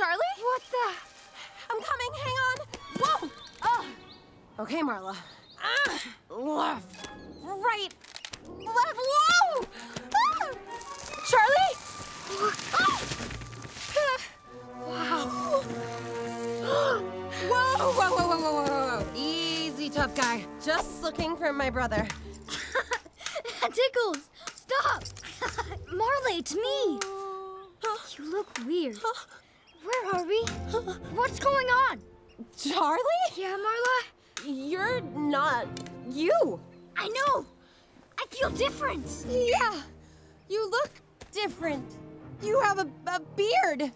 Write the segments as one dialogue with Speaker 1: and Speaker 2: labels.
Speaker 1: Charlie?
Speaker 2: What the?
Speaker 1: I'm coming. Hang on. Whoa! Ah. Okay, Marla. Ah. Left. Whoa, whoa, whoa, whoa, whoa, whoa, whoa. Easy, tough guy. Just looking for my brother.
Speaker 2: Tickles! Stop! Marla, it's me! Oh. You look weird. Where are we? What's going on?
Speaker 1: Charlie?
Speaker 2: Yeah, Marla?
Speaker 1: You're not you.
Speaker 2: I know! I feel different!
Speaker 1: Yeah. You look different. You have a, a beard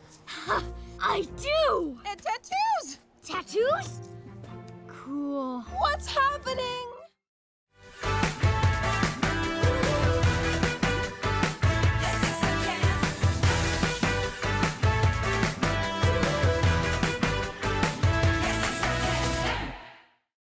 Speaker 2: I do!
Speaker 1: and tattoos.
Speaker 2: Tattoos? Cool.
Speaker 1: What's happening?